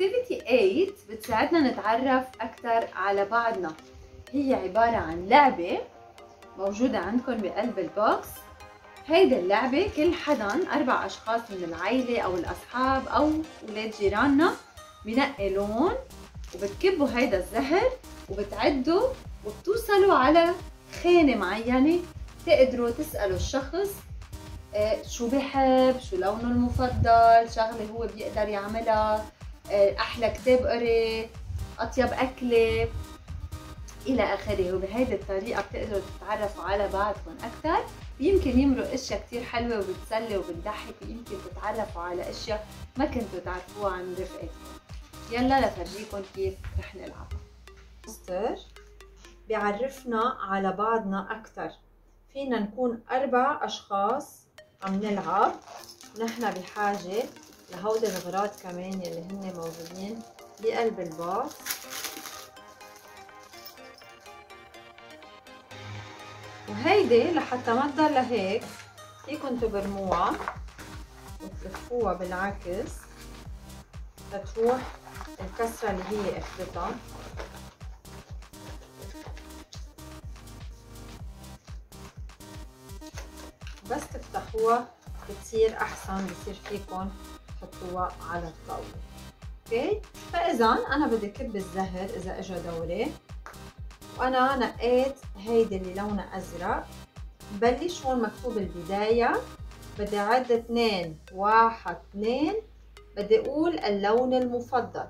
activity 8 بتساعدنا نتعرف أكثر على بعضنا. هي عبارة عن لعبة موجودة عندكم بقلب ال box. هيدي اللعبة كل حدا أربع أشخاص من العيلة أو الأصحاب أو ولاد جيراننا بنقي لون وبتكبوا هيدا الزهر وبتعدوا وبتوصلوا على خانة معينة. تقدروا تسألوا الشخص آه، شو بحب؟ شو لونه المفضل؟ شغلة هو بيقدر يعملها؟ آه، أحلى كتاب قري أطيب أكلة إلى آخره. وبهيدي الطريقة بتقدروا تتعرفوا على بعضكم أكثر يمكن يمروا إشياء كتير حلوة وبتسلي وبتضحك ويمكن تتعرفوا على إشياء ما كنتوا تعرفوها عن رفقاتكم. يلا لفرجيكم كيف رح نلعب. ماستر بيعرفنا على بعضنا أكثر فينا نكون أربع أشخاص عم نلعب. نحن بحاجة لهودي الغراض كمان يلي هن موجودين. بقلب الباص. وهيدي لحتى ما تضل هيك فيكم تبرموها وتلفوها بالعكس لتروح الكسرة اللي هي اخذتها. بس تفتحوها بتصير أحسن بصير فيكم تحطوها على الطاولة. أوكي؟ فإذا أنا بدي كب الزهر إذا اجى دوري وأنا نقيت هيدي اللي لونها أزرق. بلش هون مكتوب البداية. بدي اعد اثنين. واحد اثنين. بدي أقول اللون المفضل.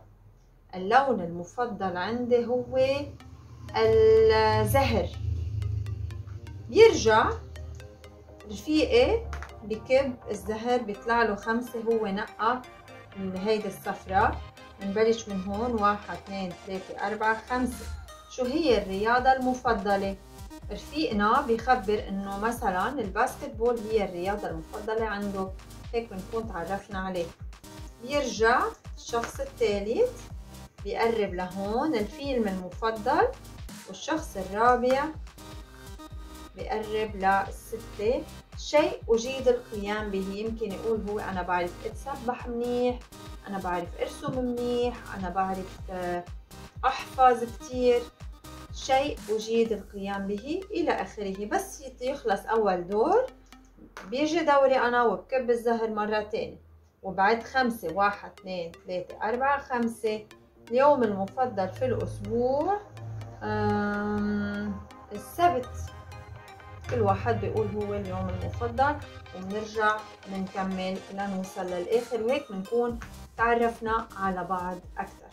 اللون المفضل عندي هو الزهر. بيرجع رفيقي بكب الزهر بيطلع له خمسة هو نقى هيدي الصفرة. بنبلش من هون واحد اثنين ثلاثة أربعة خمسة. شو هي الرياضة المفضلة؟ رفيقنا بيخبر إنه مثلا الباسكت بول هي الرياضة المفضلة عنده. هيك بنكون تعرفنا عليه. بيرجع الشخص الثالث بيقرب لهون الفيلم المفضل. والشخص الرابع بقرب للستة شيء أجيد القيام به يمكن يقول هو أنا بعرف أتسبح منيح أنا بعرف أرسم منيح أنا بعرف آه، أحفظ كتير. شيء أجيد القيام به إلى آخره. بس يخلص أول دور بيجي دوري أنا وبكب الزهر مرة تانية وبعد خمسة واحد اثنين ثلاثة أربعة خمسة. اليوم المفضل في الأسبوع السبت. كل واحد بيقول هو اليوم المفضل وبنرجع بنكمل لنوصل للآخر. وهيك بنكون تعرفنا على بعض أكثر.